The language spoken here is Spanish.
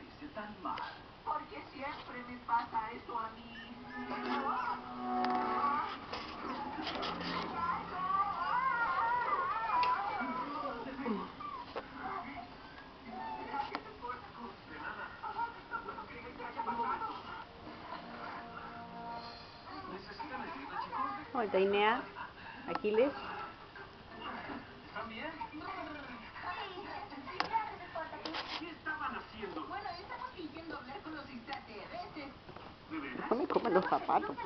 parece tan mal? Porque siempre me pasa eso a mí. ¿Necesitan ayuda, chicos? Hola, Inea. Aquiles. Coman los zapatos.